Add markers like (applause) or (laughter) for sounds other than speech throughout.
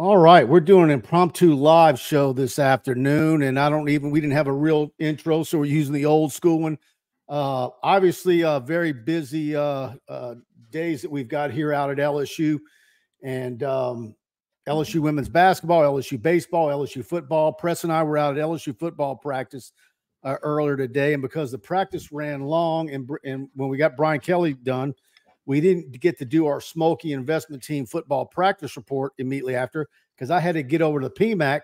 All right, we're doing an impromptu live show this afternoon, and I don't even we didn't have a real intro, so we're using the old school one. Uh, obviously, uh, very busy uh, uh, days that we've got here out at LSU, and um, LSU women's basketball, LSU baseball, LSU football. Press and I were out at LSU football practice uh, earlier today, and because the practice ran long, and, and when we got Brian Kelly done, we didn't get to do our Schmolke investment team football practice report immediately after because I had to get over to the PMAC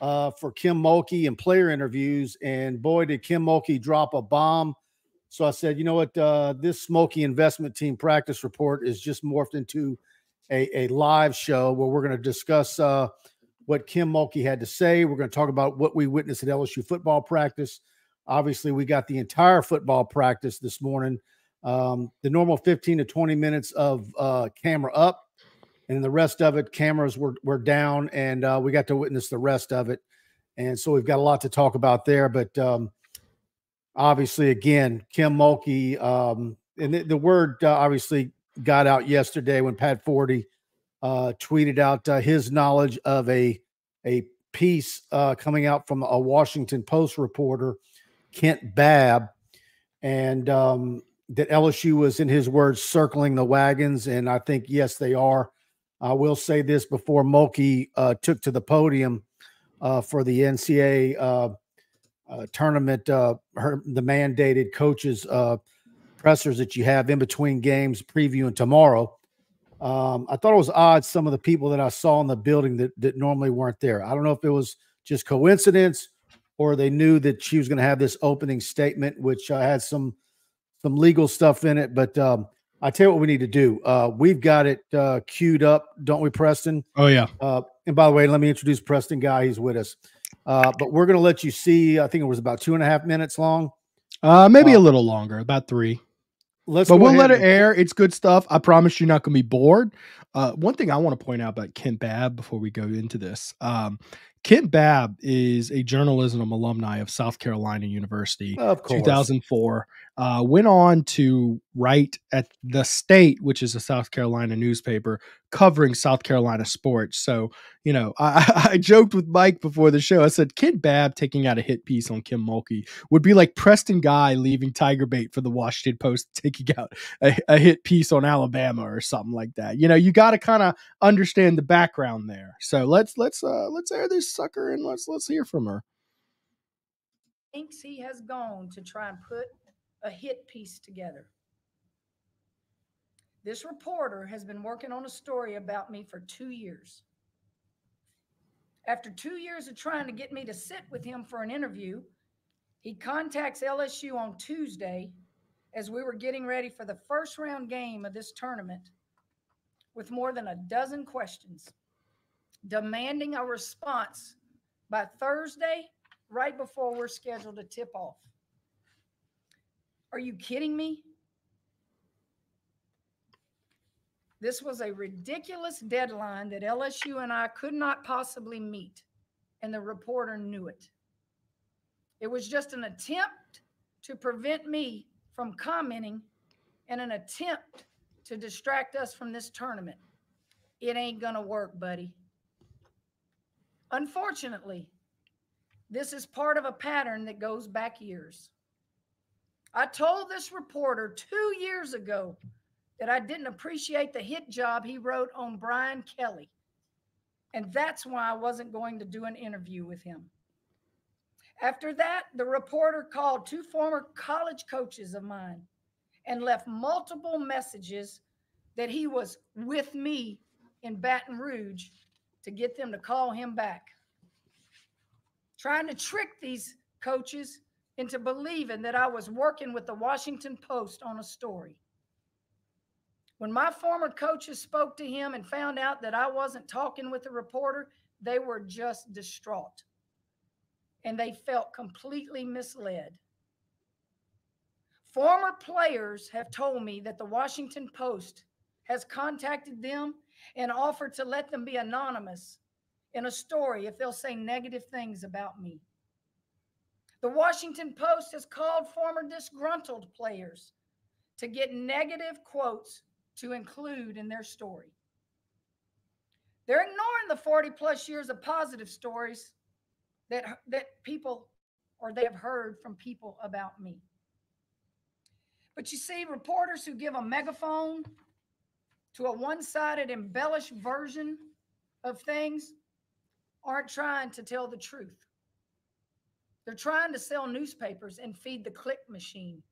uh, for Kim Mulkey and player interviews. And boy, did Kim Mulkey drop a bomb. So I said, you know what? Uh, this Schmolke investment team practice report is just morphed into a, a live show where we're going to discuss uh, what Kim Mulkey had to say. We're going to talk about what we witnessed at LSU football practice. Obviously, we got the entire football practice this morning um, the normal 15 to 20 minutes of uh, camera up, and the rest of it, cameras were, were down, and uh, we got to witness the rest of it. And so we've got a lot to talk about there. But um, obviously, again, Kim Mulkey, um, and the, the word uh, obviously got out yesterday when Pat Forde uh, tweeted out uh, his knowledge of a a piece uh, coming out from a Washington Post reporter, Kent Babb, and um, that LSU was, in his words, circling the wagons. And I think, yes, they are. I will say this before Mulkey uh, took to the podium uh, for the NCAA uh, uh, tournament, uh, her, the mandated coaches pressers that you have in between games, previewing tomorrow. Um, I thought it was odd some of the people that I saw in the building that, that normally weren't there. I don't know if it was just coincidence or they knew that she was going to have this opening statement, which uh, had some – some legal stuff in it. But um, I tell you what we need to do. Uh, we've got it uh, queued up, don't we, Preston? Oh yeah. Uh, and by the way, let me introduce Preston Guy. He's with us. Uh, but we're going to let you see. I think it was about two and a half minutes long. Uh, maybe a uh, little longer, about three. Let's. But we'll let it air. It's good stuff. I promise you're not going to be bored. Uh, one thing I want to point out about Kent Babb before we go into this, um, Kent Babb is a journalism alumni of South Carolina University, of course. 2004. Uh, went on to write at the State, which is a South Carolina newspaper covering South Carolina sports. So, you know, I, (laughs) I joked with Mike before the show. I said Kent Babb taking out a hit piece on Kim Mulkey would be like Preston Guy leaving Tiger Bait for the Washington Post, (laughs) taking out a, a hit piece on Alabama or something like that. You know, you got to kind of understand the background there. So let's let's uh, let's air this sucker and let's let's hear from her. Thinks he has gone to try and put a hit piece together. This reporter has been working on a story about me for two years. After two years of trying to get me to sit with him for an interview, he contacts LSU on Tuesday as we were getting ready for the first round game of this tournament with more than a dozen questions, demanding a response by Thursday, right before we're scheduled to tip off. Are you kidding me? This was a ridiculous deadline that LSU and I could not possibly meet, and the reporter knew it. It was just an attempt to prevent me from commenting and an attempt to distract us from this tournament. It ain't going to work, buddy. Unfortunately, this is part of a pattern that goes back years. I told this reporter two years ago that I didn't appreciate the hit job he wrote on Brian Kelly. And that's why I wasn't going to do an interview with him. After that, the reporter called two former college coaches of mine and left multiple messages that he was with me in Baton Rouge to get them to call him back. Trying to trick these coaches into believing that I was working with the Washington Post on a story. When my former coaches spoke to him and found out that I wasn't talking with the reporter, they were just distraught and they felt completely misled. Former players have told me that the Washington Post has contacted them and offered to let them be anonymous in a story if they'll say negative things about me. The Washington Post has called former disgruntled players to get negative quotes to include in their story. They're ignoring the 40 plus years of positive stories that, that people or they have heard from people about me. But you see, reporters who give a megaphone to a one sided, embellished version of things aren't trying to tell the truth. They're trying to sell newspapers and feed the click machine.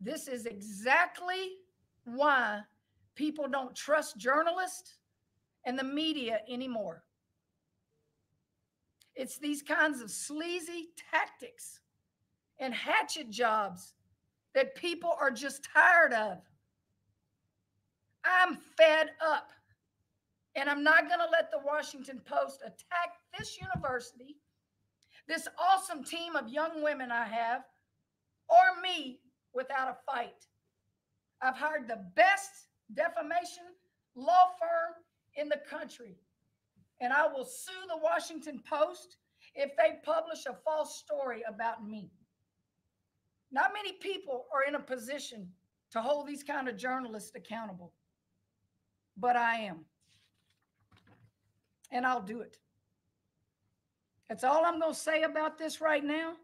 This is exactly why people don't trust journalists and the media anymore. It's these kinds of sleazy tactics and hatchet jobs that people are just tired of. I'm fed up. And I'm not going to let the Washington Post attack this university, this awesome team of young women I have, or me without a fight. I've hired the best defamation law firm in the country. And I will sue the Washington Post if they publish a false story about me. Not many people are in a position to hold these kind of journalists accountable, but I am. And I'll do it. That's all I'm going to say about this right now.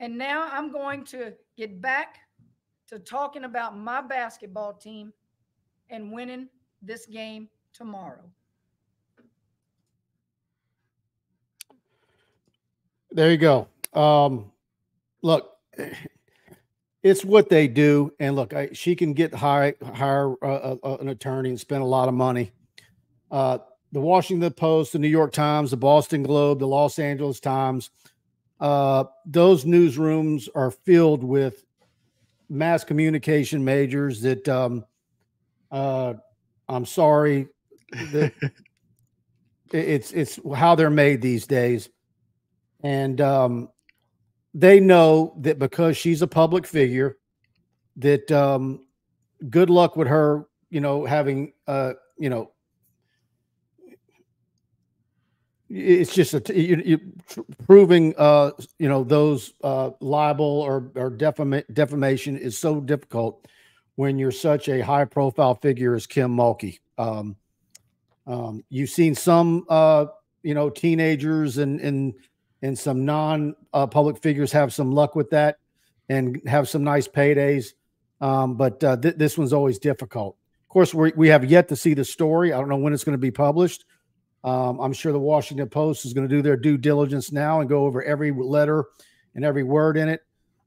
And now I'm going to get back to talking about my basketball team and winning this game tomorrow. There you go. Um, look, it's what they do, and look, I, she can get hire hire uh, uh, an attorney and spend a lot of money. Uh, the Washington Post, the New York Times, the Boston Globe, the Los Angeles Times, uh, those newsrooms are filled with mass communication majors that um, uh, I'm sorry that (laughs) it's it's how they're made these days, and um, they know that because she's a public figure, that um, good luck with her, you know, having uh, you know it's just a you, you, proving uh you know those uh libel or or defama- defamation is so difficult when you're such a high profile figure as Kim Mulkey. Um, um, you've seen some uh you know teenagers and and and some non uh, public figures have some luck with that and have some nice paydays. Um, but uh, th- this one's always difficult. Of course, we we have yet to see the story. I don't know when it's going to be published. Um, I'm sure the Washington Post is going to do their due diligence now and go over every letter and every word in it.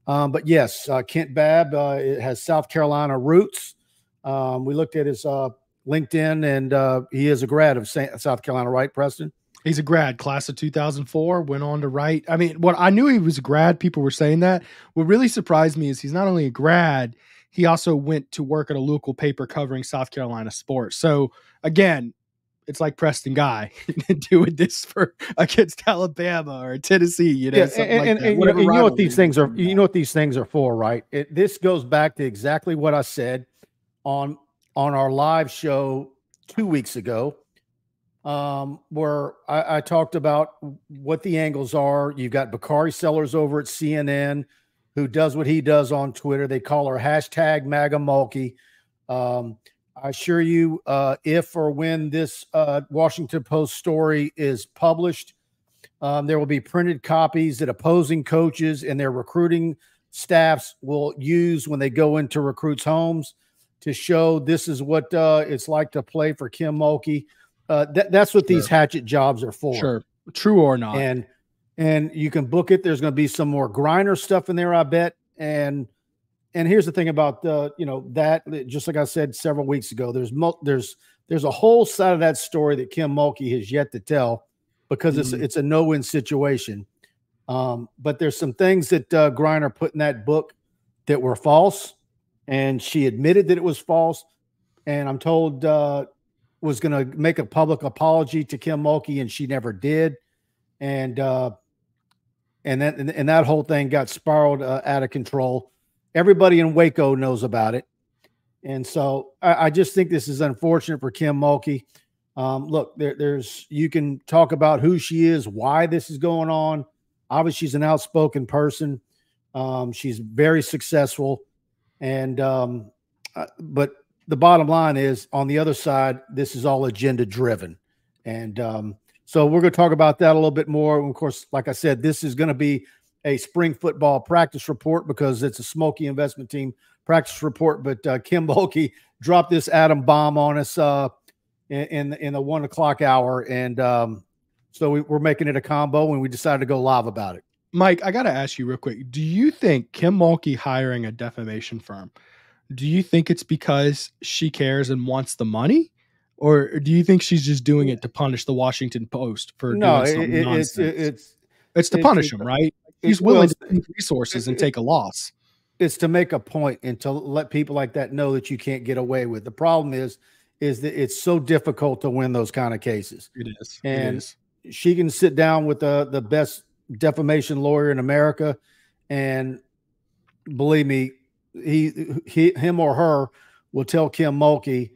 Um, but yes, uh, Kent Babb uh, has South Carolina roots. Um, we looked at his uh, LinkedIn, and uh, he is a grad of South Carolina, right, Preston? He's a grad, class of 2004. Went on to write. I mean, what I knew he was a grad. People were saying that. What really surprised me is he's not only a grad, he also went to work at a local paper covering South Carolina sports. So again, it's like Preston Guy (laughs) doing this for against Alabama or Tennessee, you know, yeah, and, like and, and, you, know, you know what these things are. You know what these things are for, right? It, this goes back to exactly what I said on on our live show two weeks ago, um, where I, I talked about what the angles are. You've got Bakari Sellers over at CNN, who does what he does on Twitter. They call her hashtag MAGA Mulkey. Um, I assure you, uh, if or when this uh, Washington Post story is published, um, there will be printed copies that opposing coaches and their recruiting staffs will use when they go into recruits' homes to show this is what uh, it's like to play for Kim Mulkey. Uh, th- that's what sure. these hatchet jobs are for. Sure, true or not. And and you can book it. There's going to be some more Griner stuff in there, I bet. And and here's the thing about uh, you know that just like I said several weeks ago, there's there's there's a whole side of that story that Kim Mulkey has yet to tell because mm-hmm. it's it's a no win situation. Um, but there's some things that uh, Griner put in that book that were false, and she admitted that it was false. And I'm told uh, was going to make a public apology to Kim Mulkey, and she never did. And uh, and that and that whole thing got spiraled uh, out of control everybody in Waco knows about it. And so I, I just think this is unfortunate for Kim Mulkey. Um, look, there, there's you can talk about who she is, why this is going on. Obviously, she's an outspoken person. Um, she's very successful, and um, uh, but the bottom line is on the other side, this is all agenda driven. And um, so we're going to talk about that a little bit more. And of course, like I said, this is going to be a spring football practice report because it's a Schmolke investment team practice report. But uh, Kim Mulkey dropped this atom bomb on us uh, in, in, in the one o'clock hour, and um, so we, we're making it a combo, and we decided to go live about it. Mike, I got to ask you real quick. Do you think Kim Mulkey hiring a defamation firm? Do you think it's because she cares and wants the money? Or do you think she's just doing it to punish the Washington Post for no, doing something it, it's it's It's to punish him, right? He's willing to take resources and take a loss. it's to make a point and to let people like that know that you can't get away with. The problem is, is that it's so difficult to win those kind of cases. It is. And- it is. She can sit down with the the best defamation lawyer in America, and believe me, he, he him or her will tell Kim Mulkey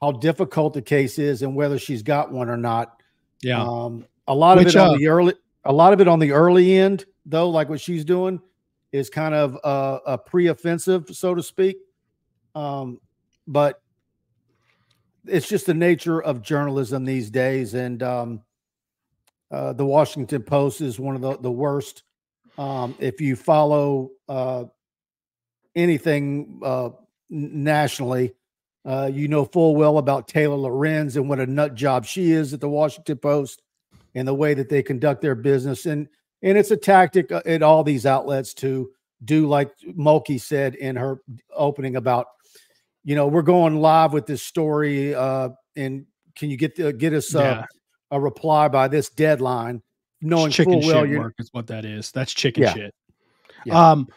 how difficult the case is and whether she's got one or not. Yeah. Um, a lot of it on uh, the early, a lot of it on the early end, though, like what she's doing, is kind of uh, a pre-offensive, so to speak. Um, but it's just the nature of journalism these days, and um, uh, the Washington Post is one of the the worst. Um, if you follow uh, anything uh, nationally, uh, you know full well about Taylor Lorenz and what a nut job she is at the Washington Post and the way that they conduct their business. And and it's a tactic uh, at all these outlets to do like Mulkey said in her opening about, you know, we're going live with this story, uh, and can you get the, get us uh, Yeah. a reply by this deadline, knowing It's chicken full well shit work is what that is. That's chicken Yeah. shit. Yeah. Um,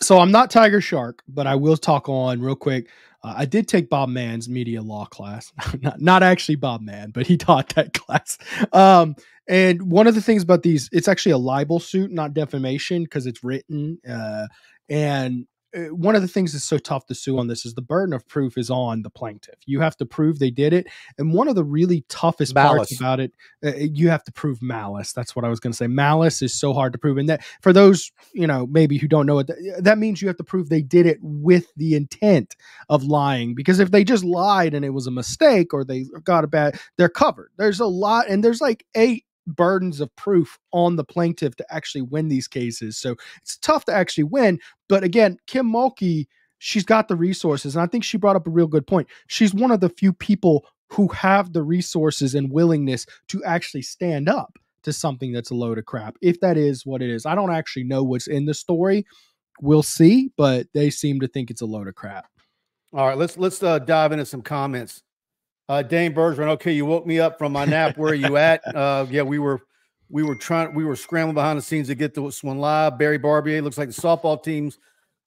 so I'm not Tiger Shark, but I will talk on real quick. Uh, I did take Bob Mann's media law class, (laughs) not, not actually Bob Mann, but he (laughs) taught that class. Um, and one of the things about these, it's actually a libel suit, not defamation, because it's written. Uh, and uh, one of the things that's so tough to sue on this is the burden of proof is on the plaintiff. You have to prove they did it. And one of the really toughest Malice. parts about it, uh, you have to prove malice. That's what I was going to say. Malice is so hard to prove. And that for those, you know, maybe who don't know it, th- that means you have to prove they did it with the intent of lying. Because if they just lied and it was a mistake or they got a bad, they're covered. There's a lot, and there's like eight burdens of proof on the plaintiff to actually win these cases. So it's tough to actually win. But again, Kim Mulkey, she's got the resources. And I think she brought up a real good point. She's one of the few people who have the resources and willingness to actually stand up to something that's a load of crap, if that is what it is. I don't actually know what's in the story. We'll see, but they seem to think it's a load of crap. All right, let's let's uh, dive into some comments. Uh, Dane Bergeron, okay, you woke me up from my nap. Where are you at? (laughs) Uh, yeah, we were we were trying we were scrambling behind the scenes to get this one live. Barry Barbier looks like the softball team's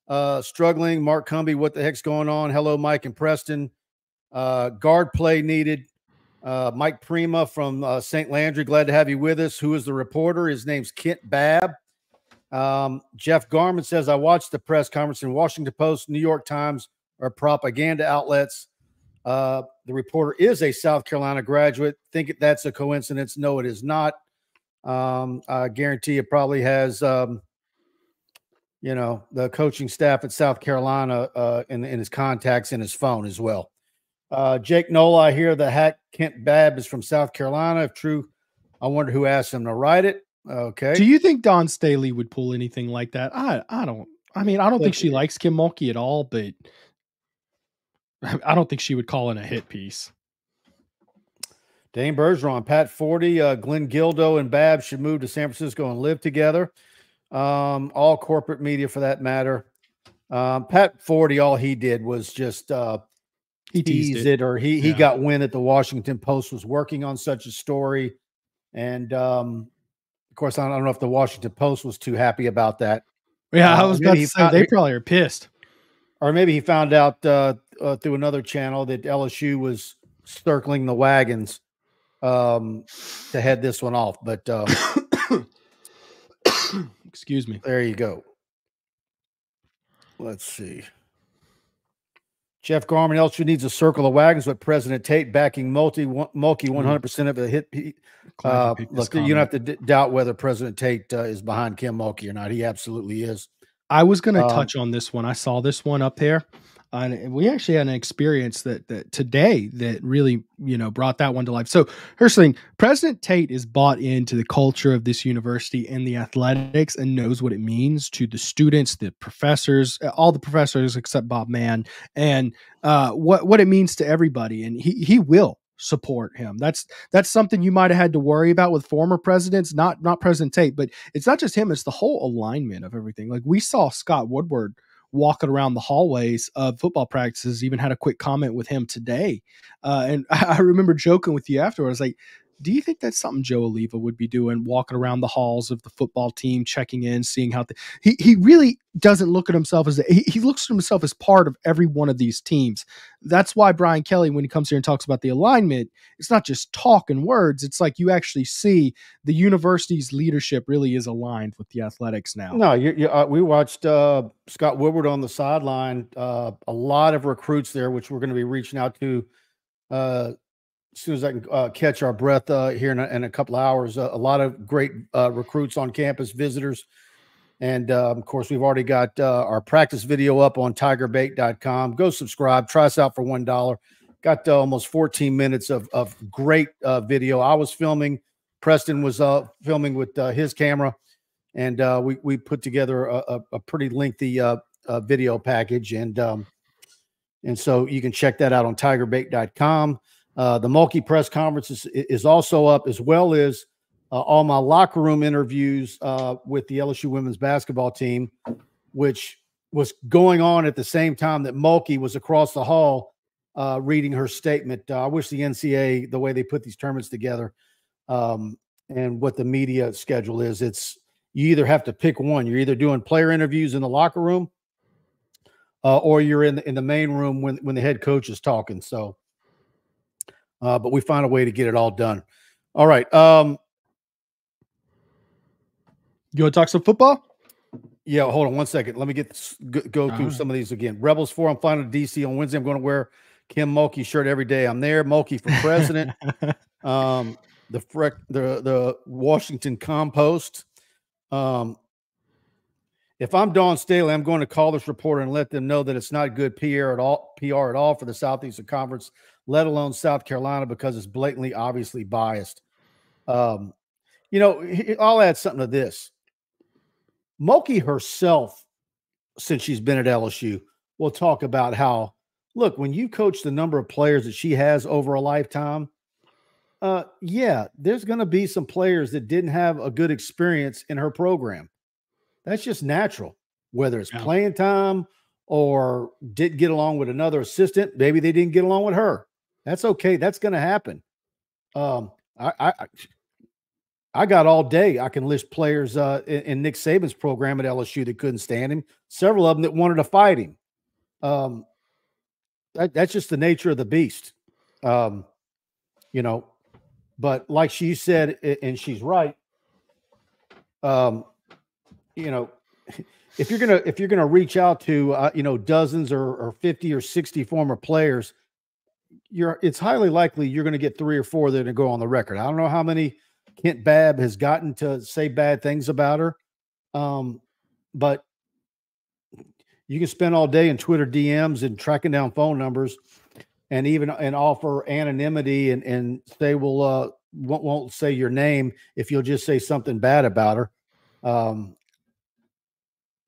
uh, struggling. Mark Cumby, what the heck's going on? Hello, Mike and Preston. Uh, guard play needed. Uh, Mike Prima from uh, St. Landry, glad to have you with us. Who is the reporter? His name's Kent Babb. Um, Jeff Garman says, I watched the press conference in Washington Post, New York Times are propaganda outlets. Uh, the reporter is a South Carolina graduate. Think that's a coincidence? No, it is not. Um, I guarantee it probably has, um, you know, the coaching staff at South Carolina uh, in, in his contacts in his phone as well. Uh, Jake Nola, I hear the hack Kent Babb is from South Carolina. If true, I wonder who asked him to write it. Okay. Do you think Dawn Staley would pull anything like that? I I don't. I mean, I don't think she likes Kim Mulkey at all, but (laughs) I don't think she would call in a hit piece. Dane Bergeron, Pat Forde, uh, Glenn Guilbeau, and Babb should move to San Francisco and live together. Um, all corporate media, for that matter. Um, Pat Forde, all he did was just uh, He tease teased it. it. or he he Yeah. got wind that the Washington Post was working on such a story, and um, of course, I don't know if the Washington Post was too happy about that, Yeah, I Uh, was maybe about to say found- they probably are pissed. or maybe he found out uh, uh, through another channel that LSU was circling the wagons um, to head this one off. But uh, (coughs) Excuse me. There you go. Let's see. Jeff Garman also needs a circle of wagons with President Tate backing multi Mulkey 100% of the hit. you Uh, look, you don't have to d- doubt whether President Tate uh, is behind Kim Mulkey or not. He absolutely is. I was going to um, touch on this one. I saw this one up there. And we actually had an experience that that today that really you know brought that one to life. So Hirschling, President Tate is bought into the culture of this university and the athletics and knows what it means to the students, the professors, all the professors except Bob Mann, and uh, what what it means to everybody. And he he will support him. That's that's something you might have had to worry about with former presidents, not not President Tate, but it's not just him, it's the whole alignment of everything. Like we saw Scott Woodward walking around the hallways of football practices, even had a quick comment with him today. Uh, and I, (laughs) I remember joking with you afterwards, like, do you think that's something Joe Alleva would be doing, walking around the halls of the football team, checking in, seeing how the, he he really doesn't look at himself as he, he looks at himself as part of every one of these teams. That's why Brian Kelly, when he comes here and talks about the alignment, it's not just talk and words. It's like you actually see the university's leadership really is aligned with the athletics now. No, you, you, uh, we watched uh, Scott Woodward on the sideline. Uh, a lot of recruits there, which we're going to be reaching out to uh, as soon as I can uh, catch our breath uh, here in a, in a, couple of hours. Uh, a lot of great uh, recruits on campus, visitors. And um, of course, we've already got uh, our practice video up on tigerbait.com. Go subscribe, try us out for $1. Got uh, almost 14 minutes of, of great video. I was filming, Preston was filming with his camera, and we, we put together a, a pretty lengthy video package. And um, and so you can check that out on tigerbait.com. Uh, the Mulkey press conference is, is, also up, as well as uh, all my locker room interviews uh, with the LSU women's basketball team, which was going on at the same time that Mulkey was across the hall uh, reading her statement. Uh, I wish the NCAA, the way they put these tournaments together, um, and what the media schedule is, it's you either have to pick one. You're either doing player interviews in the locker room, or you're in the, in the main room when when the head coach is talking. So uh, but we found a way to get it all done. All right. Um, you want to talk some football? Yeah, hold on one second. Let me get go, through right. some of these again. Rebels Forum flying to DC on Wednesday. I'm going to wear Kim Mulkey shirt every day. I'm there. Mulkey for president. (laughs) um, the the the Washington Compost. Um, if I'm Dawn Staley, I'm going to call this reporter and let them know that it's not good PR at all, PR at all for the Southeastern Conference let alone South Carolina, because it's blatantly, obviously biased. Um, you know, I'll add something to this. Mulkey herself, since she's been at LSU, will talk about how, look, when you coach the number of players that she has over a lifetime, uh, yeah, there's going to be some players that didn't have a good experience in her program. That's just natural, whether it's yeah. playing time or didn't get along with another assistant. Maybe they didn't get along with her. That's okay. That's going to happen. Um, I, I, I got all day. I can list players uh, in, in, Nick Saban's program at LSU that couldn't stand him. Several of them that wanted to fight him. Um, that, that's just the nature of the beast. Um, you know, but like she said, and she's right. Um, you know, if you're gonna if you're gonna reach out to uh, you know dozens or, or fifty or sixty former players you're it's highly likely you're going to get three or four that are go on the record. I don't know how many Kent Babb has gotten to say bad things about her, um, but you can spend all day in Twitter DMs and tracking down phone numbers, and even and offer anonymity and and say will uh won't, won't say your name if you'll just say something bad about her. Um,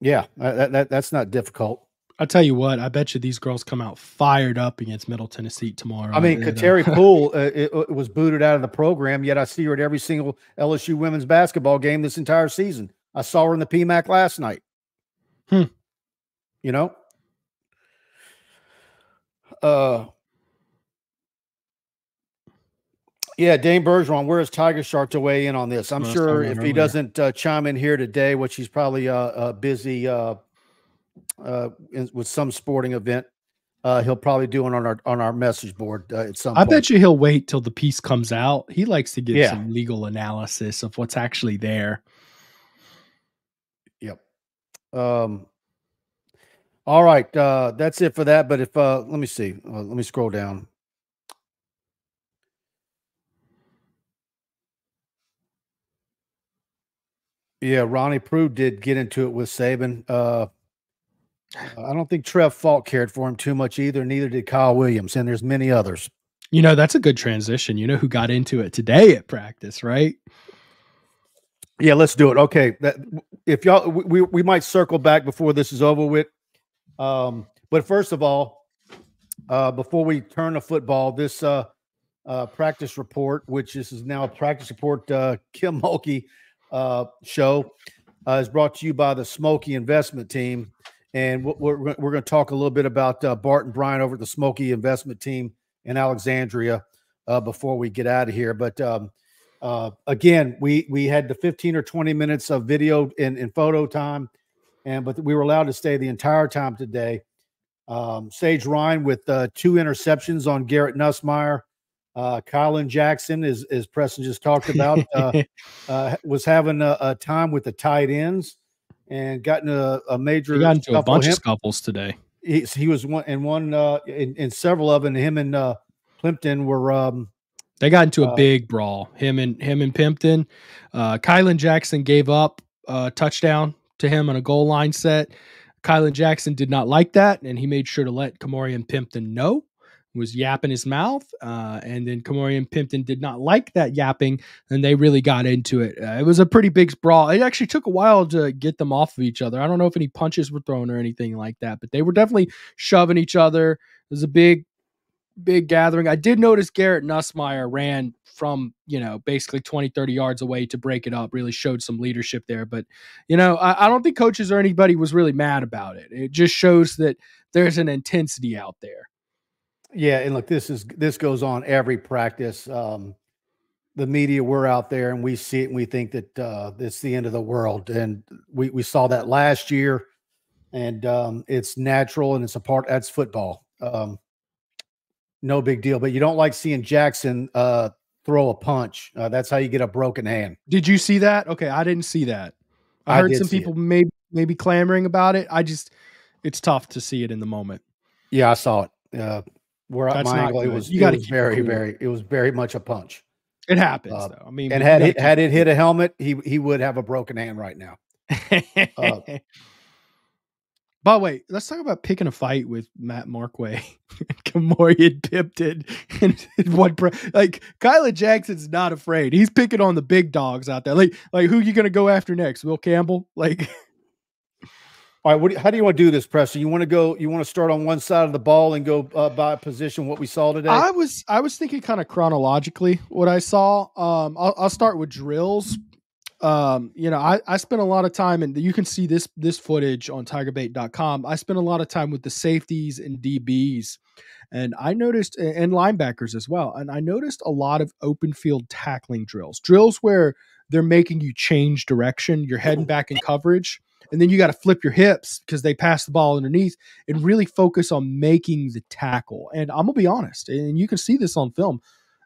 yeah, that, that that's not difficult. I tell you what, I bet you these girls come out fired up against Middle Tennessee tomorrow. I mean, Kateri (laughs) Poole uh, it, it was booted out of the program, yet I see her at every single LSU women's basketball game this entire season. I saw her in the PMAC last night. Hmm. You know, uh, yeah, Dane Bergeron, where is Tiger Shark to weigh in on this? I'm sure if he doesn't uh, chime in here today, which he's probably uh, uh busy uh, in, with some sporting event. Uh, he'll probably do it on our on our message board uh, at some. I point. bet you he'll wait till the piece comes out. He likes to give yeah. some legal analysis of what's actually there. Yep. Um. All right, uh, that's it for that. But if uh, let me see, uh, let me scroll down. Yeah, Ronnie Prude did get into it with Saban. Uh, I don't think Trev Faulk cared for him too much either. Neither did Kyle Williams, and there's many others. You know, that's a good transition. You know who got into it today at practice, right? Yeah, let's do it. Okay, that, if y'all, we we might circle back before this is over with. Um, but first of all, uh, before we turn to football, this uh, uh, practice report, which this is now a practice report, uh, Kim Mulkey uh, show, uh, is brought to you by the Schmolke Investment Team, and we're we're, going to talk a little bit about uh, Bart and Brian over at the Schmolke Investment Team in Alexandria uh, before we get out of here. But um, uh, again, we we had the 15 or 20 minutes of video and, and photo time, and but we were allowed to stay the entire time today. Um, Sage Ryan with uh, two interceptions on Garrett Nussmeier. Uh, Kylan Jackson, as, as Preston just talked about, uh, (laughs) uh, was having a, a, time with the tight ends and gotten a, a major. He got into a bunch him. of scuffles today. He, he was one and one uh, in, in several of them. Him and uh, Pimpton were um, they got into a uh, big brawl. Him and him and Pimpton. Uh, Kylan Jackson gave up a touchdown to him on a goal line set. Kylan Jackson did not like that, and he made sure to let Kamorian Pimpton know. Was yapping his mouth, uh, and then Kamorian Pimpton did not like that yapping, and they really got into it. Uh, it was a pretty big brawl. It actually took a while to get them off of each other. I don't know if any punches were thrown or anything like that, but they were definitely shoving each other. It was a big big gathering. I did notice Garrett Nussmeier ran from, you know, basically 20, 30 yards away to break it up, really showed some leadership there. But, you know, I, I don't think coaches or anybody was really mad about it. It just shows that there's an intensity out there. Yeah, and look, this is this goes on every practice. Um, the media, we're out there and we see it and we think that uh, it's the end of the world. And we, we saw that last year, and um, it's natural and it's a part. That's football. Um, no big deal. But you don't like seeing Jackson uh, throw a punch. Uh, that's how you get a broken hand. Did you see that? Okay, I didn't see that. I, I heard some people maybe maybe clamoring about it. I just it's tough to see it in the moment. Yeah, I saw it. Uh, where That's my angle, it was, you it was very, cool. very, it was very much a punch. It happens, uh, though. I mean, and had it, had it hit a helmet, he he would have a broken hand right now. uh, but wait, let's talk about picking a fight with Mac Markway (laughs) (laughs) and Kamorian Pimpton and one like Kylan Jackson's not afraid. He's picking on the big dogs out there. Like like who you gonna go after next? Will Campbell? Like (laughs) All right, what how do you want to do this, Preston? You want to go? You want to start on one side of the ball and go uh, by position? What we saw today? I was I was thinking kind of chronologically what I saw. Um, I'll, I'll start with drills um, you know, I, I spent a lot of time and you can see this this footage on tigerbait.com. I spent a lot of time with the safeties and DBs and I noticed and linebackers as well. And I noticed a lot of open field tackling drills. Drills where they're making you change direction, you're heading back in coverage, and then you got to flip your hips because they pass the ball underneath and really focus on making the tackle. And I'm gonna be honest, and you can see this on film.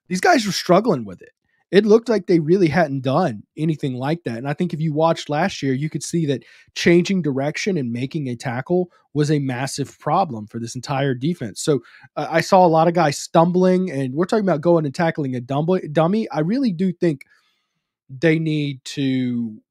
These guys were struggling with it it looked like they really hadn't done anything like that. And I think if you watched last year, you could see that changing direction and making a tackle was a massive problem for this entire defense. So uh, I saw a lot of guys stumbling, and we're talking about going and tackling a dummy. I really do think they need to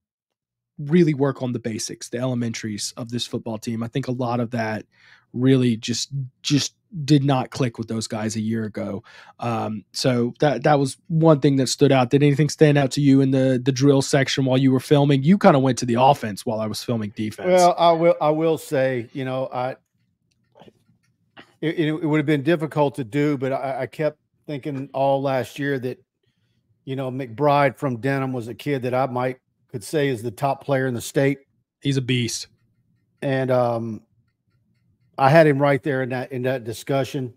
really work on the basics, the elementaries of this football team. I think a lot of that really just just did not click with those guys a year ago. Um, so that that was one thing that stood out. Did anything stand out to you in the the drill section while you were filming? You kind of went to the offense while I was filming defense. Well, I will I will say, you know, I it, it would have been difficult to do, but I, I kept thinking all last year that you know McBride from Denham was a kid that I might could say is the top player in the state. He's a beast, and um, I had him right there in that in that discussion,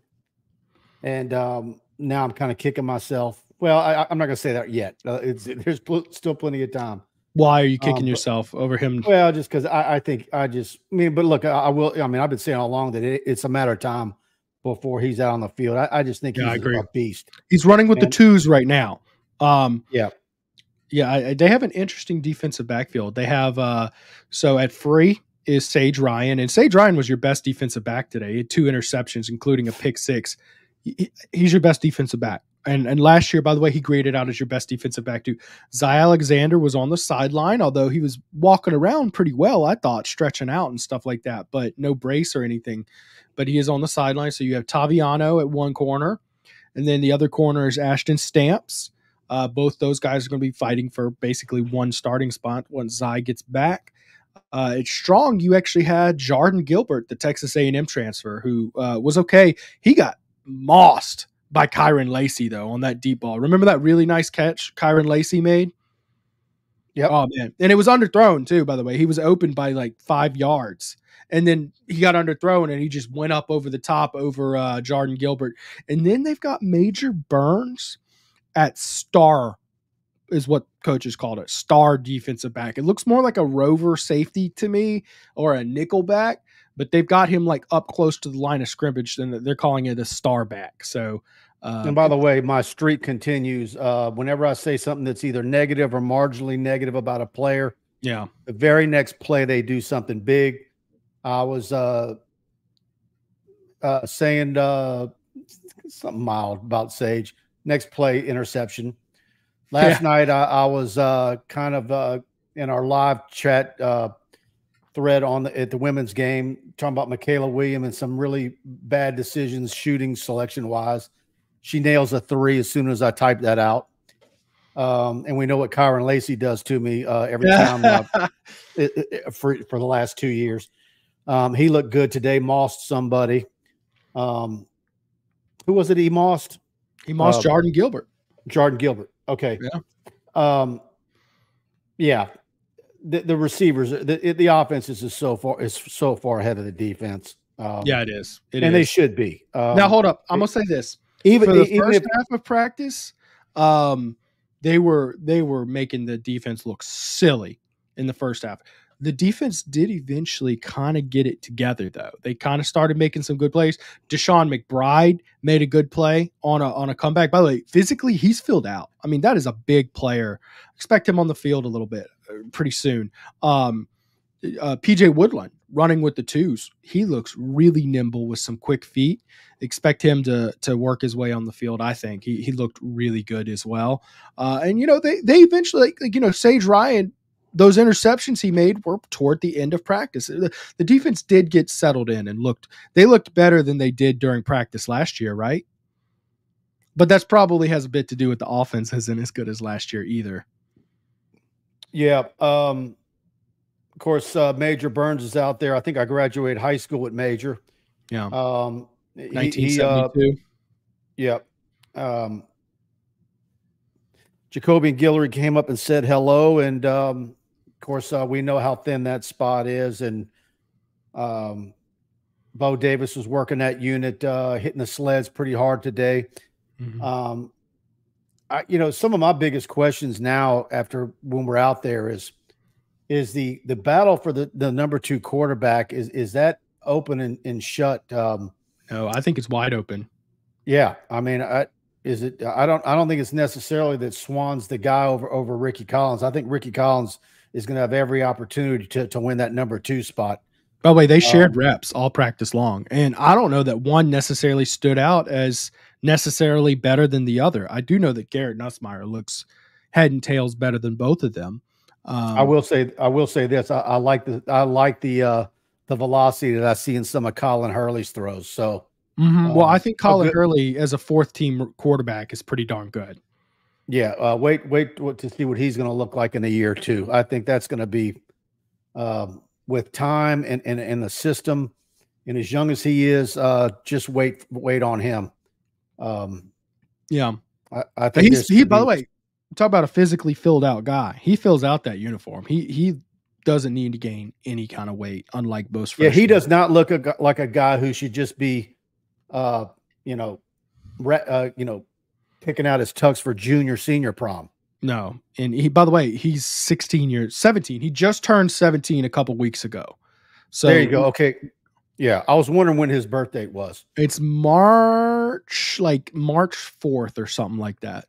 and um, now I'm kind of kicking myself. Well, I, am not going to say that yet. Uh, it's (laughs) there's pl- still plenty of time. Why are you kicking um, yourself over him? Well, just because I, I, think I just I mean, but look, I, I, will. I mean, I've been saying all along that it, it's a matter of time before he's out on the field. I, I just think yeah, he's a beast. He's running with and, the twos right now. Um, yeah, yeah. they have an interesting defensive backfield. They have uh, so at free is Sage Ryan, and Sage Ryan was your best defensive back today. He had two interceptions, including a pick six. He, he's your best defensive back. and and last year, by the way, he graded out as your best defensive back too. Zy Alexander was on the sideline, although he was walking around pretty well, I thought, stretching out and stuff like that, but no brace or anything. But he is on the sideline. So you have Toviano at one corner, and then the other corner is Ashton Stamps. Uh, both those guys are going to be fighting for basically one starting spot once Zy gets back. Uh, it's strong. You actually had Jardin Gilbert, the Texas A&M transfer, who uh, was okay. He got mossed by Kyren Lacy though on that deep ball. Remember that really nice catch Kyren Lacy made? Yeah. Oh man, and it was underthrown too. By the way, he was open by like five yards, and then he got underthrown and he just went up over the top over uh, Jardin Gilbert. And then they've got Major Burns at star is what coaches called it star defensive back. It looks more like a rover safety to me or a nickel back, but they've got him like up close to the line of scrimmage and they're calling it a star back. So, uh, and by the way, my streak continues. Uh, whenever I say something that's either negative or marginally negative about a player, yeah, the very next play they do something big. I was uh, uh, saying uh, something mild about Sage. Next play, interception. Last yeah. night, I, I was uh, kind of uh, in our live chat uh, thread on the, at the women's game talking about Mikaylah Williams and some really bad decisions shooting selection wise. She nails a three as soon as I type that out. Um, and we know what Kyren Lacy does to me uh, every time uh, (laughs) it, it, for for the last two years. Um, he looked good today. Mossed somebody. Um, who was it? He mossed. He mossed uh, Jardin Gilbert. Jardin Gilbert. Okay. Yeah. Um, yeah. The, the receivers, the the offense is so far is so far ahead of the defense. Um, yeah, it is. It and is. they should be. Um, now hold up. I'm gonna say this. Even for the even first if, half of practice, um, they were they were making the defense look silly in the first half. The defense did eventually kind of get it together, though. They kind of started making some good plays. Deshaun McBride made a good play on a on a comeback. By the way, physically he's filled out. I mean, that is a big player. Expect him on the field a little bit uh, pretty soon. Um, uh, PJ Woodland running with the twos. He looks really nimble with some quick feet. Expect him to to work his way on the field. I think he he looked really good as well. Uh, and you know they they eventually like, you know Sage Ryan those interceptions he made were toward the end of practice. The, the, defense did get settled in and looked they looked better than they did during practice last year, right? But that's probably has a bit to do with the offense (laughs) isn't as good as last year either. Yeah. Um, of course, uh, Major Burns is out there. I think I graduated high school with Major. Yeah. Um, 1972. He, uh, yeah. Um, Jacoby Guillory came up and said hello, and um, of course, uh, we know how thin that spot is, and um, Bo Davis was working that unit, uh, hitting the sleds pretty hard today. Mm-hmm. Um, I, you know, some of my biggest questions now, after when we're out there, is is the the battle for the the number two quarterback is is that open and, and shut? Um, no, I think it's wide open. Yeah, I mean, I, is it? I don't. I don't think it's necessarily that Swann's the guy over over Ricky Collins. I think Ricky Collins is going to have every opportunity to, to win that number two spot. By the way, they shared um, reps all practice long, and I don't know that one necessarily stood out as necessarily better than the other. I do know that Garrett Nussmeier looks head and tails better than both of them. Um, I will say, I will say this: I, I like the, I like the, uh, the velocity that I see in some of Colin Hurley's throws. So, mm-hmm. well, I think Colin good, Hurley as a fourth team quarterback is pretty darn good. Yeah, uh, wait, wait to see what he's going to look like in a year or two. I think that's going to be um, with time and, and and the system. And as young as he is, uh, just wait, wait on him. Um, yeah, I, I think he's he. By the way, talk about a physically filled out guy. He fills out that uniform. He he doesn't need to gain any kind of weight, unlike most. Yeah, he does not look a, like a guy who should just be, uh, you know, re, uh, you know, picking out his tux for junior senior prom. No, and he. By the way, he's 16 years, 17. He just turned 17 a couple weeks ago. So there you go. Okay, yeah, I was wondering when his birthday was. It's March, like March 4th or something like that.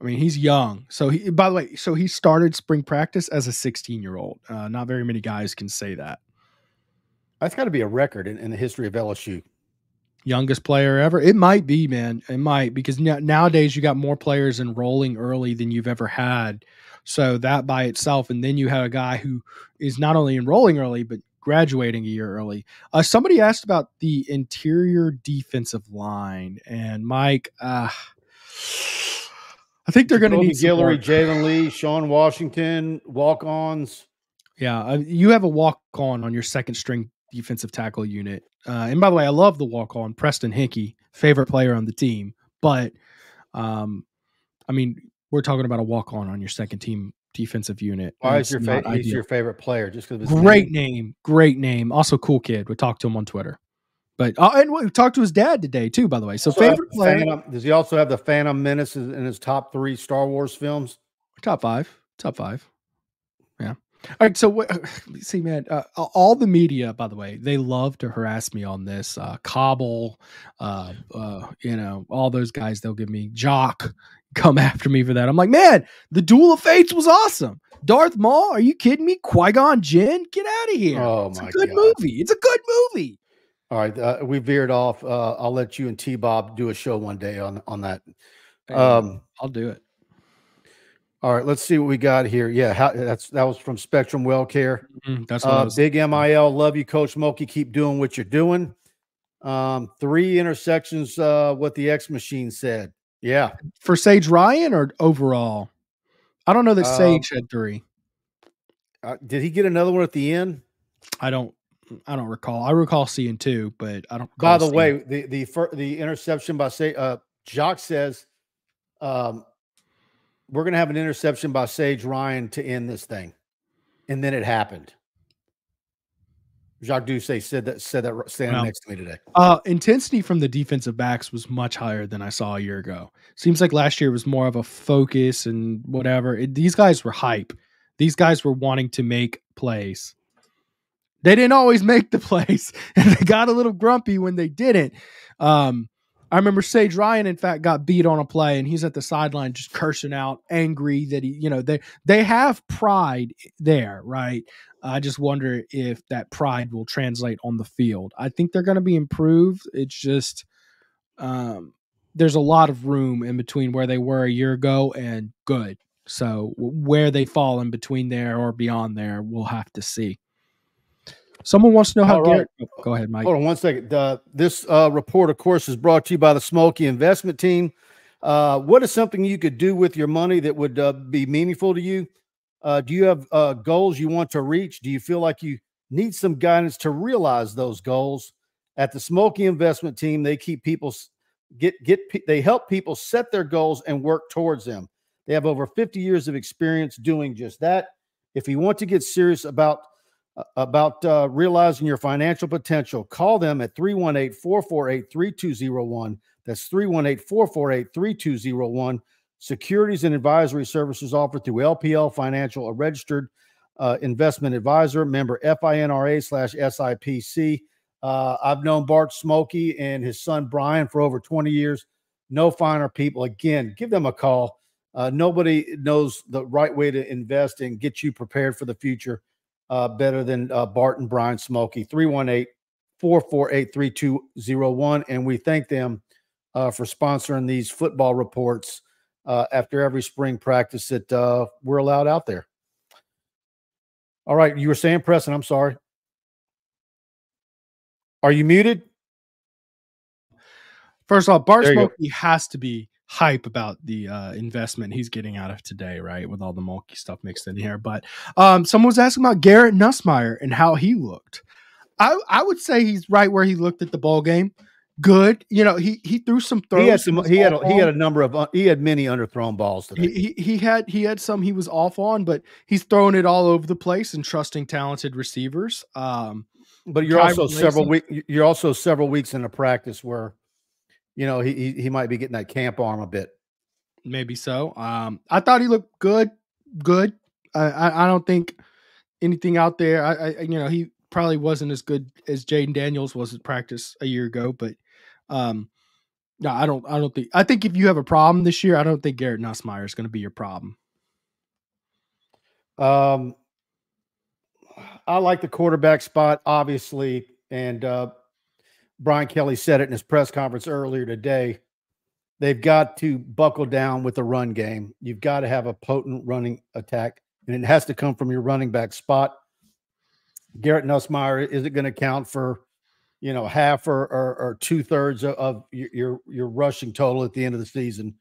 I mean, he's young. So he, by the way, so he started spring practice as a 16 year old. Uh, not very many guys can say that. That's got to be a record in, in, the history of LSU. Youngest player ever. It might be, man. It might because nowadays you got more players enrolling early than you've ever had. So that by itself, and then you have a guy who is not only enrolling early but graduating a year early. Uh, somebody asked about the interior defensive line, and Mike, uh, I think they're going to need Guillory, Jalen Lee, Sean Washington, walk-ons. Yeah, uh, you have a walk-on on your second string defensive tackle unit. Uh, and by the way, I love the walk-on Preston Hickey, favorite player on the team. But, um, I mean, we're talking about a walk-on on your second team defensive unit. Why is your fa- he's your favorite player? Just because great name. name. great name. Also, cool kid. We talked to him on Twitter. But uh, and we talked to his dad today too. By the way, so also favorite player. Phantom, does he also have the Phantom Menace in his top three Star Wars films? Top five. Top five. All right. So what? (laughs) See, man, uh, all the media, by the way, they love to harass me on this. Uh, Cobble, uh, uh, you know, all those guys. They'll give me Jock (laughs) come after me for that. I'm like, man, the Duel of Fates was awesome. Darth Maul, are you kidding me? Qui Gon Jinn, get out of here. Oh it's my a good God. movie. It's a good movie. All right, uh, we veered off. Uh, I'll let you and T Bob do a show one day on on that. Um, I'll do it. All right, let's see what we got here. Yeah, how, that's that was from Spectrum Well Care. Mm-hmm, that's uh, big MIL. Love you, Coach Mulkey. Keep doing what you're doing. Um, three intersections. Uh, what the X machine said. Yeah. For Sage Ryan or overall? I don't know that uh, Sage had three. Uh, did he get another one at the end? I don't. I don't recall. I recall seeing two, but I don't. By the way, the the the interception by say uh, Jacques says, um, we're gonna have an interception by Sage Ryan to end this thing, and then it happened. Jacques Doucet said that said that standing well, next to me today. Uh, intensity from the defensive backs was much higher than I saw a year ago. Seems like last year was more of a focus and whatever. It, these guys were hype. These guys were wanting to make plays. They didn't always make the (laughs) plays, and they got a little grumpy when they didn't. Um, I remember Sage Ryan, in fact, got beat on a play, and he's at the sideline just cursing out, angry that he, you know, they they have pride there, right? I just wonder if that pride will translate on the field. I think they're going to be improved. It's just um, there's a lot of room in between where they were a year ago and good. So where they fall in between there or beyond there, we'll have to see. Someone wants to know how right. Garrett. Oh, go ahead, Mike. Hold on one second. Uh, this uh, report, of course, is brought to you by the Schmolke Investment Team. Uh, what is something you could do with your money that would uh, be meaningful to you? Uh, do you have uh, goals you want to reach? Do you feel like you need some guidance to realize those goals? At the Schmolke Investment Team, they keep people get get they help people set their goals and work towards them. They have over 50 years of experience doing just that. If you want to get serious about about uh, realizing your financial potential, call them at 318 448 3201. That's 318 448 3201 securities and advisory services offered through LPL Financial, a registered uh, investment advisor, member FINRA slash SIPC. Uh, I've known Bart Schmolke and his son Brian for over 20 years. No finer people. Again, give them a call. Uh, nobody knows the right way to invest and get you prepared for the future uh, better than uh, Bart and Brian Schmolke. 318 448 3201. And we thank them uh, for sponsoring these football reports uh, after every spring practice that uh, we're allowed out there. All right, you were saying, Preston. I'm sorry. Are you muted? First off, Bart Schmolke has to be hype about the uh, investment he's getting out of today, right? With all the Mulkey stuff mixed in here. But um, someone was asking about Garrett Nussmeier and how he looked. I, I would say he's right where he looked at the ball game good. You know, he he threw some throws. He had some. He had a, he had a number of uh, he had many underthrown balls today. He, he, he had he had some he was off on, but he's throwing it all over the place and trusting talented receivers. Um, but you're also several weeks. You're also several weeks into practice where, you know, he, he he might be getting that camp arm a bit. Maybe so. Um, I thought he looked good. Good. I I, I don't think anything out there. I, I you know he probably wasn't as good as Jayden Daniels was at practice a year ago, but um, no, I don't. I don't think. I think if you have a problem this year, I don't think Garrett Nussmeier is going to be your problem. Um, I like the quarterback spot, obviously, and uh, Brian Kelly said it in his press conference earlier today. They've got to buckle down with the run game. You've got to have a potent running attack, and it has to come from your running back spot. Garrett Nussmeier isn't going to count for, you know, half or, or, or two thirds of, your your rushing total at the end of the season.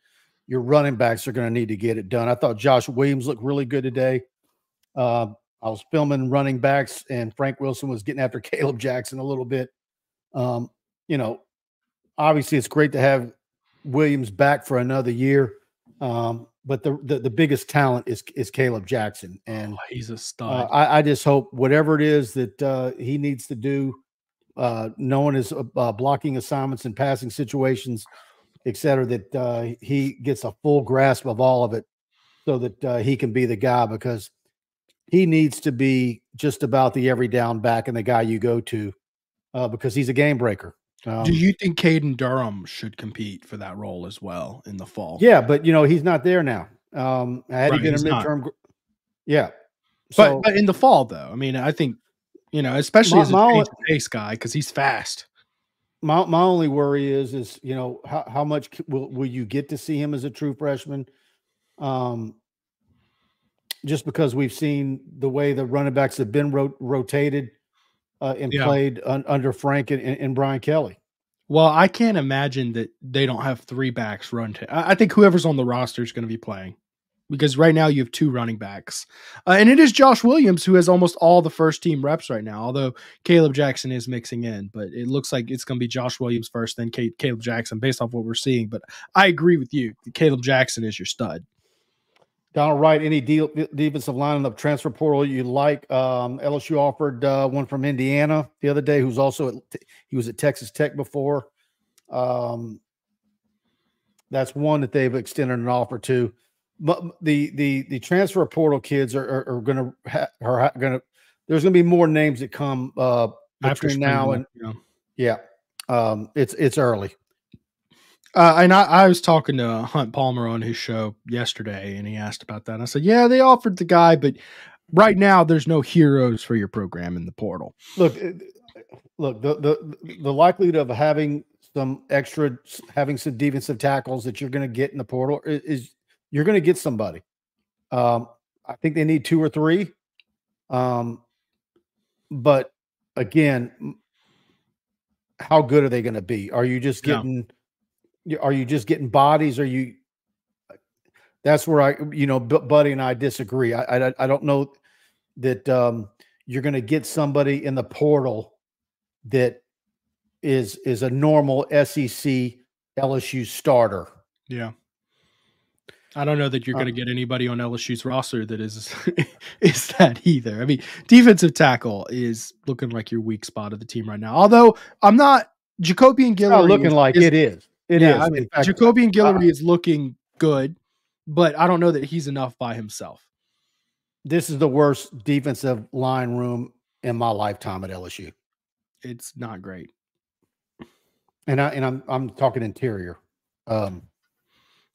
Your running backs are going to need to get it done. I thought Josh Williams looked really good today. Uh, I was filming running backs, and Frank Wilson was getting after (laughs) Kaleb Jackson a little bit. Um, you know, obviously it's great to have Williams back for another year. Um, but the, the, the biggest talent is is Kaleb Jackson, and oh, he's a uh, stud. I, I just hope whatever it is that uh, he needs to do, uh, knowing his uh, uh, blocking assignments and passing situations, et cetera, that uh, he gets a full grasp of all of it, so that uh, he can be the guy because he needs to be just about the every down back and the guy you go to, uh, because he's a game breaker. Um, Do you think Caden Durham should compete for that role as well in the fall? Yeah, but you know he's not there now. Um, had Right, he been a not. midterm, yeah. but So but in the fall though, I mean, I think you know, especially My- as a pace guy because he's fast. my my only worry is is you know how how much will will you get to see him as a true freshman? Um, just because we've seen the way the running backs have been ro- rotated uh, and Yeah. played un, under Frank and, and, Brian Kelly. Well, I can't imagine that they don't have three backs run. To, I I think whoever's on the roster is going to be playing because right now you have two running backs, uh, and it is Josh Williams who has almost all the first team reps right now. Although Kaleb Jackson is mixing in, but it looks like it's going to be Josh Williams first, then Kaleb Jackson, based off what we're seeing. But I agree with you. Kaleb Jackson is your stud. Donald Wright, any deal, defensive line in the transfer portal you like? Um, LSU offered uh, one from Indiana the other day, who's also at, he was at Texas Tech before. Um, that's one that they've extended an offer to. But the the the transfer portal kids are are, are going to are going to. There's going to be more names that come uh, After between now and know. yeah. Um, it's it's early. Uh, and I, I was talking to Hunt Palmer on his show yesterday, and he asked about that. And I said, "Yeah, they offered the guy, but right now there's no heroes for your program in the portal." look look the the the likelihood of having some extra having some defensive tackles that you're going to get in the portal is, is you're going to get somebody um i think they need two or three um but again how good are they going to be are you just getting you- are you just getting bodies are you that's where i you know Bu- buddy and i disagree i i, I don't know that um you're going to get somebody in the portal that is is a normal SEC LSU starter. Yeah, I don't know that you're Uh, going to get anybody on LSU's roster that is (laughs) is that either. I mean, defensive tackle is looking like your weak spot of the team right now. Although I'm not Jacobian Guillory not looking is- like is- it is. It is. yeah, I mean, fact, Jacoby and uh, Guillory is looking good, but I don't know that he's enough by himself. this is the worst defensive line room in my lifetime at LSU. It's not great. And I and I'm I'm talking interior. Um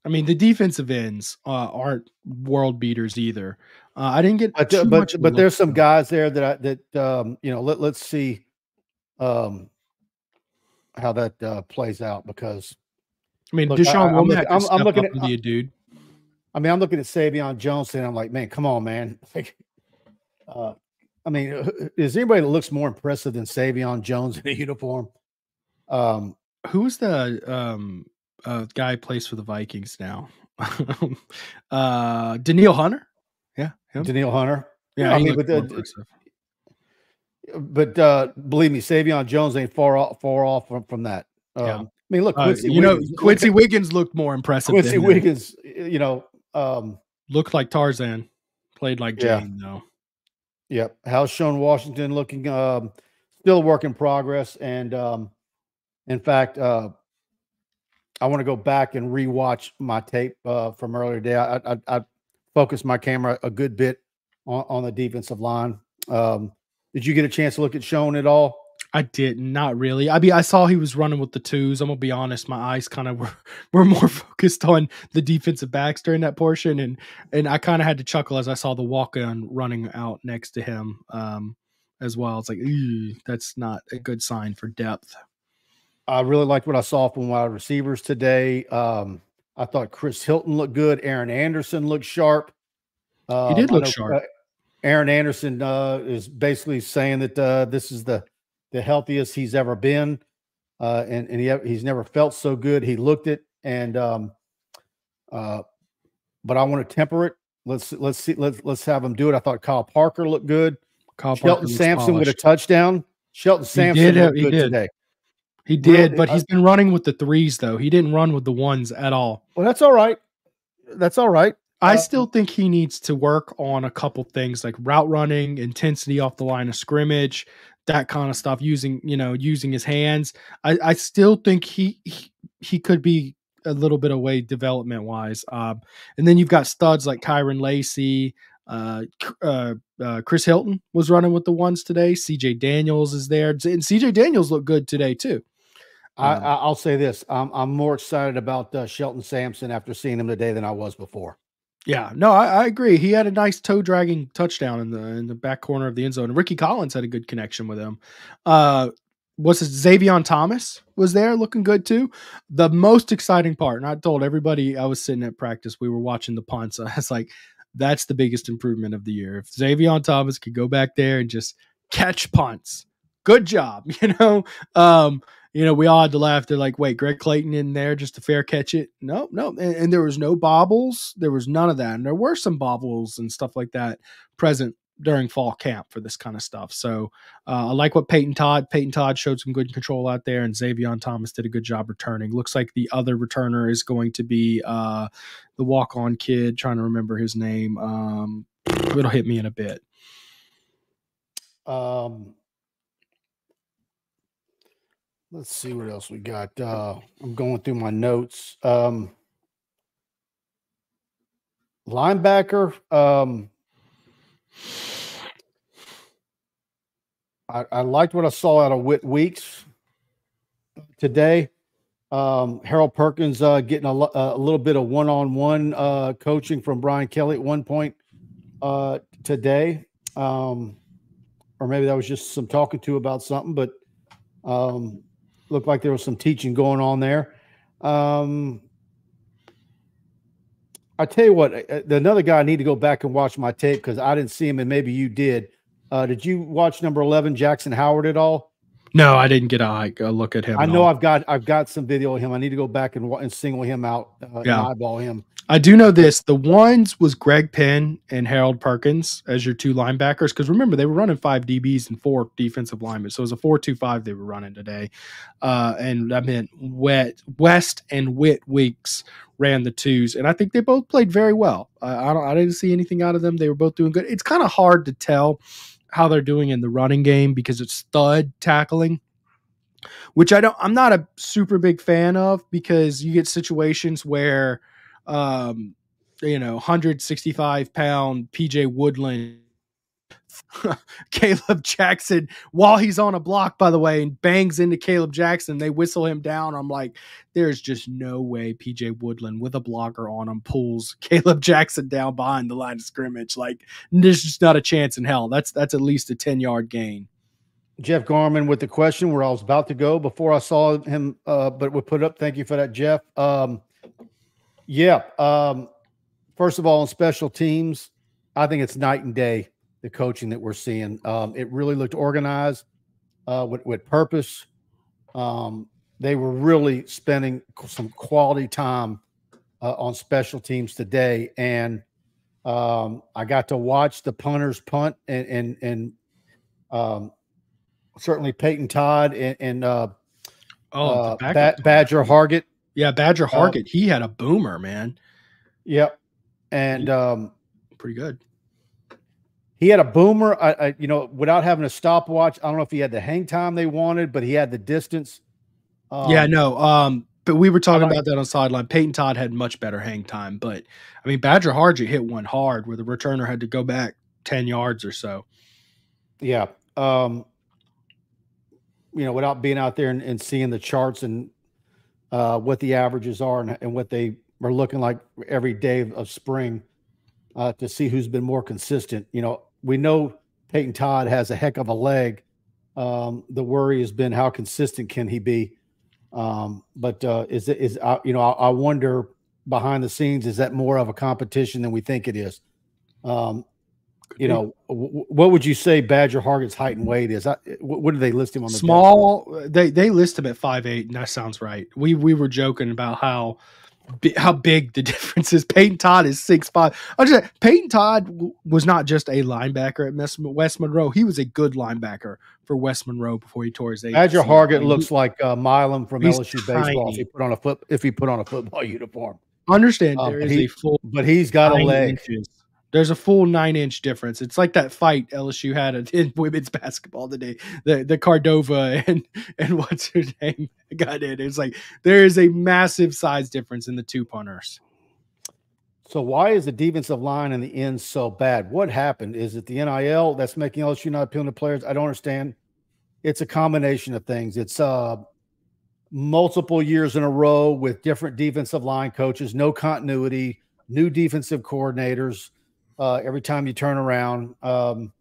I mean, the defensive ends uh, aren't world beaters either. Uh, I didn't get but too but but there's some guys there that I that um you know let let's see um how that uh, plays out because I mean, look, I- Deshaun I'm look- I'm- I'm looking at- and dude. I mean, I'm looking at Savion Jones and I'm like, man, come on, man. (laughs) Like, uh, I mean, uh, is anybody that looks more impressive than Savion Jones in a uniform? Um, Who's the um, uh, guy plays for the Vikings now? (laughs) uh, Danielle Hunter. Yeah, him. Danielle Hunter. yeah, I mean, but the-. But uh, believe me, Savion Jones ain't far off, far off from, from that. Um, Yeah. I mean, look, Uh, Quincy you know, Wiggins, look Quincy Wiggins looked more impressive. Quincy than him. Wiggins, you know, um, looked like Tarzan. Played like Yeah. Jane though. Yep. How's Sean Washington looking? Um, still a work in progress. And um, in fact, uh, I want to go back and rewatch my tape uh, from earlier today. I, I, I focused my camera a good bit on, on the defensive line. Um, did you get a chance to look at Sean at all? I did not really. I mean, I saw he was running with the twos. I'm gonna be honest, my eyes kind of (laughs) were, were more (laughs) focused on the defensive backs during that portion, and and I kind of had to chuckle as I saw the walk on running out next to him um, as well. It's like, that's not a good sign for depth. I really liked what I saw from wide receivers today. Um, I thought Chris Hilton looked good. Aaron Anderson looked sharp. Um, he did look know, sharp. Uh, Aaron Anderson uh, is basically saying that uh, this is the the healthiest he's ever been, uh, and and he he's never felt so good. He looked it, and um, uh, but I want to temper it. Let's let's see let's let's have him do it. I thought Kyle Parker looked good. Kyle Shelton Parker Sampson with a touchdown. Shelton Sampson he did, looked good did. today. He did, but he's been running with the threes though. He didn't run with the ones at all. Well, that's all right. That's all right. I uh, still think he needs to work on a couple things like route running, intensity off the line of scrimmage, that kind of stuff. Using you know using his hands. I, I still think he, he he could be a little bit away development wise. Um, and then you've got studs like Kyren Lacy, uh, uh, uh, Chris Hilton was running with the ones today. CJ Daniels is there, and CJ Daniels looked good today too. I, will say this: I'm, I'm more excited about uh, Shelton Sampson after seeing him today than I was before. Yeah, no, I, I, agree. He had a nice toe dragging touchdown in the in the back corner of the end zone. Rickie Collins had a good connection with him. Uh, was it Zavion Thomas was there looking good too? The most exciting part, and I told everybody I was sitting at practice, we were watching the punts. (laughs) I was like, that's the biggest improvement of the year. If Zavion Thomas could go back there and just catch punts, good job. (laughs) You know, um, you know, we all had to laugh. They're like, wait, Greg Clayton in there just to fair catch it? No, no. And, and, there was no bobbles. There was none of that. And there were some bobbles and stuff like that present during fall camp for this kind of stuff. So uh, I like what Peyton Todd. Peyton Todd showed some good control out there, and Zavion Thomas did a good job returning. Looks like the other returner is going to be uh, the walk on kid. Trying to remember his name. Um, it'll hit me in a bit. Um, Let's see what else we got. Uh, I'm going through my notes. Um, linebacker. Um, I, I, liked what I saw out of Whit Weeks today. Um, Harold Perkins uh, getting a, a, little bit of one-on-one uh, coaching from Brian Kelly at one point uh, today, um, or maybe that was just some talking to about something. But um, looked like there was some teaching going on there. Um, I tell you what, uh, another guy I need to go back and watch my tape because I didn't see him, and maybe you did. Uh, did you watch number eleven Jackson Howard at all? No, I didn't get a, a look at him. I know all. I've got I've got some video of him. I need to go back and, and single him out uh, yeah. and eyeball him. I do know this. The ones was Greg Penn and Harold Perkins as your two linebackers. Because remember, they were running five DBs and four defensive linemen. So it was a four-two-five they were running today. Uh, and I meant Wet West and Whit Weeks ran the twos, and I think they both played very well. Uh, I don't. I didn't see anything out of them. They were both doing good. It's kind of hard to tell how they're doing in the running game because it's thud tackling which I don't I'm not a super big fan of because you get situations where um, you know, 165 pound PJ Woodland, (laughs) Kaleb Jackson, while he's on a block, by the way, and bangs into Kaleb Jackson, they whistle him down. I'm like, there's just no way PJ Woodland with a blocker on him pulls (laughs) Kaleb Jackson down behind the line of scrimmage. Like, there's just not a chance in hell. That's that's at least a 10 yard gain. Jeff Garman with the question where I was about to go before I saw him, uh, but we put up. Thank you for that, Jeff. Um, yeah. Um, first of all, on special teams, I think it's night and day the coaching that we're seeing. Um, it really looked organized uh, with, with purpose. Um, they were really spending some quality time uh, on special teams today, and um, I got to watch the punters punt, and and and um, certainly Peyton Todd and, and uh, oh, uh, Badger Hargett yeah, Badger um, Hargett, he had a boomer, man. Yep. And um pretty good. He had a boomer. I, I, you know, without having a stopwatch. I don't know if he had the hang time they wanted, but he had the distance. Um, yeah, no. Um, but we were talking about that on sideline. Peyton Todd had much better hang time, but I mean, Badger Hargett hit one hard where the returner had to go back ten yards or so. Yeah. Um, you know, without being out there and, and seeing the charts and uh, what the averages are and, and, what they are looking like every day of spring uh, to see who's been more consistent. You know, we know Peyton Todd has a heck of a leg. Um, the worry has been how consistent can he be? Um, but uh, is it is uh, you know I, I, wonder behind the scenes is that more of a competition than we think it is? Um, you know, w- what would you say Badger Hargett's height and weight is? I, what do they list him on the small? They they list him at five eight, and that sounds right. We we were joking about how how big the (laughs) difference is. Peyton Todd is six five. I just Peyton Todd was not just a linebacker at West Monroe. He was a good linebacker for West Monroe before he tore his ACL. Badger Hargett looks like uh, Milam from LSU tiny. baseball. If he put on a foot, if he put on a football (laughs) uniform. Understand um, there is he, a full, but he's got a leg. Inches. There's a full nine inch difference. It's like that fight LSU had (laughs) in women's basketball today. The the Cardova (laughs) and and what's her name (laughs) got in. It's like there is a massive size difference in the two punters. So why is the defensive line in the end so bad? What happened? Is it the NIL that's making LSU not appealing to players? I don't understand. It's a combination of things. It's uh multiple years in a row with different defensive line coaches, no continuity, new defensive coordinators uh, every time you turn around. Um,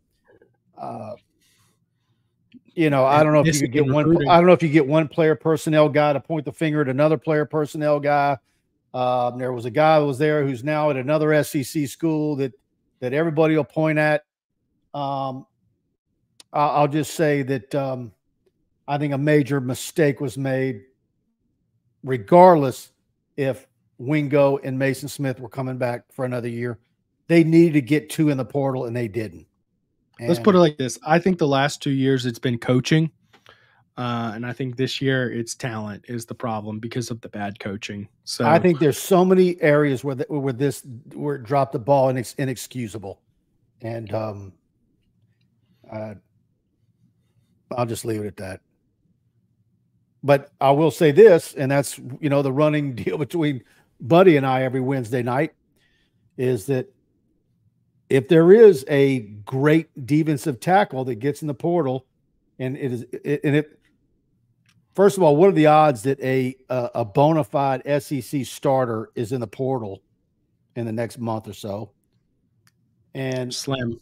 uh, you know, I don't know if you could get one. I don't know if you get one player personnel guy to point the finger at another player personnel guy. Um, there was a guy who was there who's now at another SEC school that that everybody will point at. Um, I'll just say that um, I think a major mistake was made, regardless if Wingo and Mason Smith were coming back for another year they needed to get two in the portal and they didn't. And Let's put it like this: I think the last two years it's been coaching, uh, and I think this year it's talent is the problem because of the bad coaching. So I think there's so many areas where the, where this where it dropped the ball and it's inexcusable, and um, uh, I'll just leave it at that. But I will say this, and that's you know the running (laughs) deal between Buddy and I every Wednesday night is that if there is a great defensive tackle that gets in the portal, and it is, and it, first of all, what are the odds that a a, a bona fide SEC starter is in the portal in the next month or so? And slim.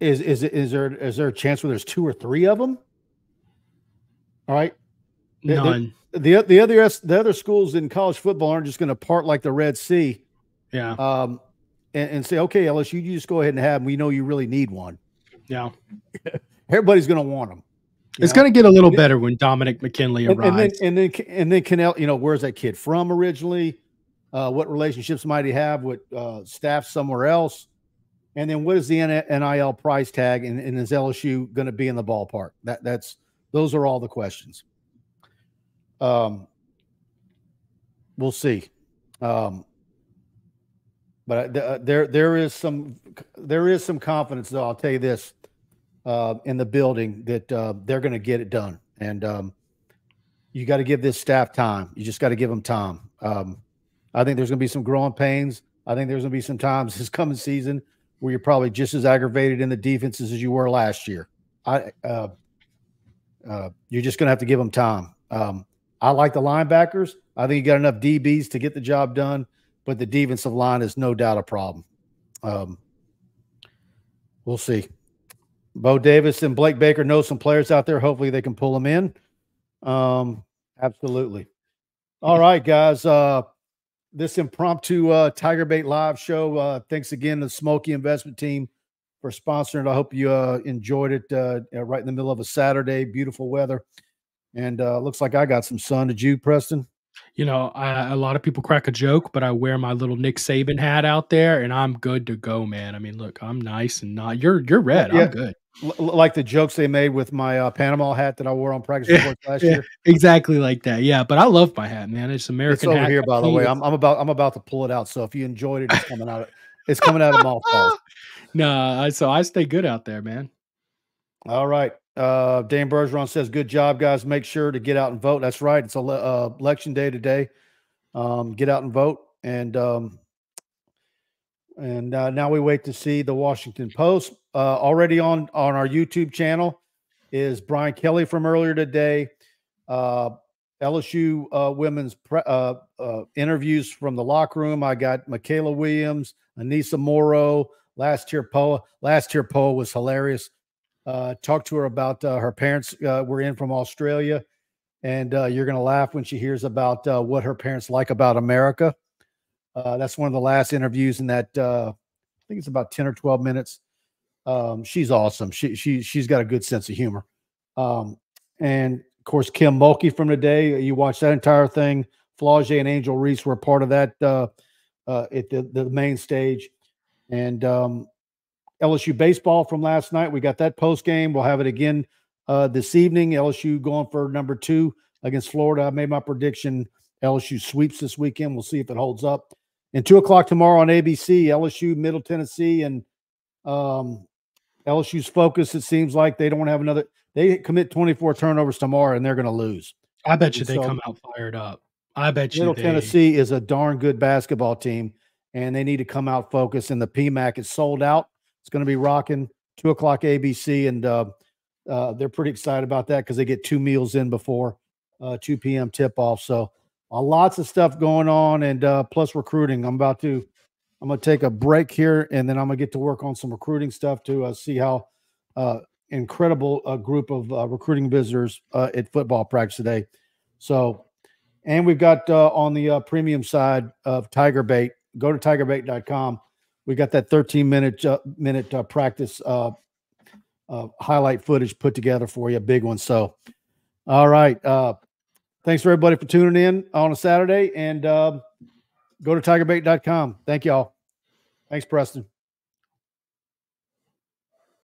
Is is is there is there a chance where there's two or three of them? All right. None. The, the, the other the other schools in college football aren't just going to part like the Red Sea. Yeah. Um, and, and say, okay, LSU, you just go ahead and have them. We know you really need one. Yeah. (laughs) Everybody's going to want them. It's going to get a little better when Dominic McKinley arrives. And, then, and then, and then you know, where's that kid from originally? Uh, what relationships might he have with uh, staff somewhere else? And then what is the NIL price tag? And, and is LSU going to be in the ballpark? That that's those are all the questions. Um, we'll see. Um, but uh, there there is some there is some confidence though. I'll tell you this uh, in the building that uh, they're going to get it done, and um, you got to give this staff time. You just got to give them time. Um, I think there's going to be some growing pains. I think there's going to be some times (laughs) this coming season where you're probably just as aggravated in the defenses as you were last year. I uh, uh, you're just going to have to give them time. Um, I like the linebackers. I think you got enough DBs to get the job done but the defensive line is no doubt a problem. Um, we'll see. Bo Davis and Blake Baker know some players out there. Hopefully, they can pull them in. Um, absolutely. All right, guys. Uh, this impromptu uh, Tiger Bait live show. Uh, thanks again to the Schmolke Investment Team for sponsoring. I hope you uh, enjoyed it. Uh, right in the middle of a Saturday, beautiful weather, and uh, looks like I got some sun. Did you, Preston? You know, I, a lot of people crack a joke, but I wear my little Nick Saban hat out there, and I'm good to go, man. I mean, look, I'm nice and not. You're you're red. Yeah. I'm good. L- like the jokes they made with my uh, Panama hat that I wore on practice yeah, last yeah, year. Exactly like that. Yeah, but I love my hat, man. It's American. It's over here, by the way. I'm, I'm about I'm about to pull it out. So if you enjoyed it, it's coming out. It's coming out of my (laughs) No, so I stay good out there, man. All right. Uh, Dan Bergeron says, "Good job, guys. Make sure to get out and vote." That's right. It's a uh, election day today. Um, get out and vote. And um, and uh, now we wait to see the Washington Post. Uh, already on on our YouTube channel is Brian Kelly from earlier today. Uh, LSU uh, women's pre- uh, uh, interviews from the locker room. I got Mikaylah Williams, Aneesah Morrow. Last-Tear Poa. Last-Tear Poa was hilarious. Uh, talked to her about uh, her parents uh, were in from Australia, and uh, you're going to laugh when she hears about uh, what her parents like about America. Uh, that's one of the last interviews in that. I think it's about ten or twelve minutes. Um, she's awesome. She she she's got a good sense of humor. Um, and of course, Kim Mulkey from today. You watched that entire thing. Flau'jae and Angel Reese were part of that at the, the main stage. And um, LSU baseball from last night. We got that post game. We'll have it again uh, this evening. LSU going for number two against Florida. I made my prediction. LSU sweeps this weekend. We'll see if it holds up. And two o'clock tomorrow on ABC, LSU, Middle Tennessee, and um, LSU's focus. It seems like they don't have another. They commit 24 turnovers tomorrow, and they're going to lose. I bet you And they so- come out fired up. I bet you Middle they, Tennessee is a darn good basketball team, and they need to come out focused. And the PMAC is sold out. It's going to be rocking two o'clock ABC, and uh, uh, they're pretty excited about that because they get two meals in before uh, 2 p.m. tip off. So uh, lots of stuff going on, and uh, plus recruiting. I'm about to. I'm going to take a break here, and then I'm going to get to work on some recruiting stuff to uh, see how uh, incredible a group of uh, recruiting visitors uh, at football practice today. So and we've got uh, on the uh, premium side of Tiger Bait. Go to tigerbait.com. We got that 13 minute uh, minute uh, practice uh, uh, highlight footage put together for you, a big one. So, all right. Uh, thanks for everybody for tuning in on a Saturday, and uh, go to tigerbait.com. Thank y'all. Thanks, Preston.